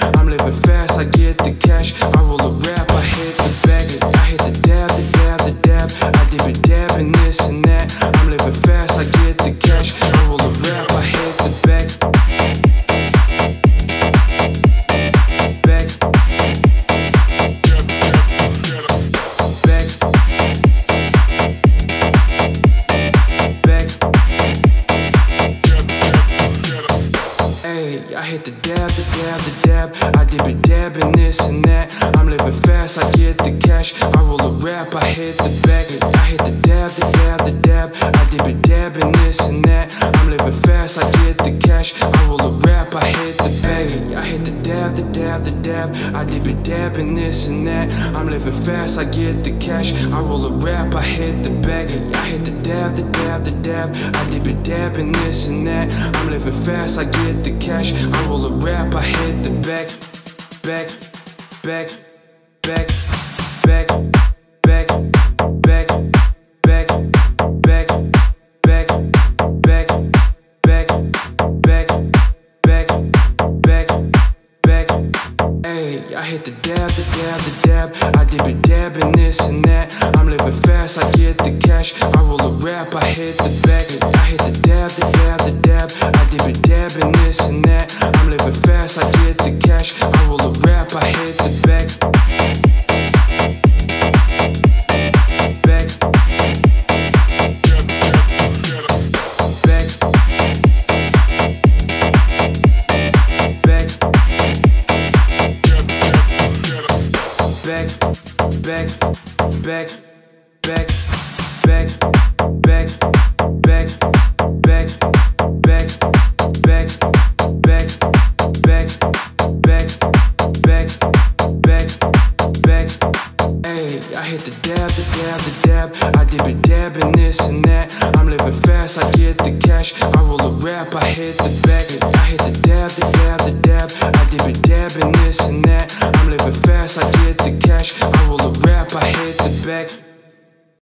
I'm living fast, I get the cash. I roll a rap, I hit Yeah, I hit the dab, the dab, the dab. I dip it dab and this and that. I'm living fast, I get the cash. I roll a rap, I hit the bag. I hit the dab, the dab, the dab. I dip it dab and this and that. I'm living fast, I get the cash. I roll a rap, I hit the dab. I dip it dab and this and that. I'm living fast, I get the cash. I roll a rap, I hit the bag. I hit the dab, the dab, the dab. I dip it dab and this and that. I'm living fast, I get the cash. I roll a rap, I hit the back, back, back, back, back, back, I hit the dab, the dab, the dab. I dip it dab and this and that. I'm living fast, I get the cash. I roll a rap, I hit the bag. I hit the back, back, back, back, back, back, back, back, back, back, back, back, back, back, back. Hey, I hit the dab, the dab, the dab. I dip it, dab, and this and that. I'm living fast, I get the cash. I roll a rap, I hit the bag. I hit the dab, the dab, the dab. I dip it, dab, and this and that. I'm living back.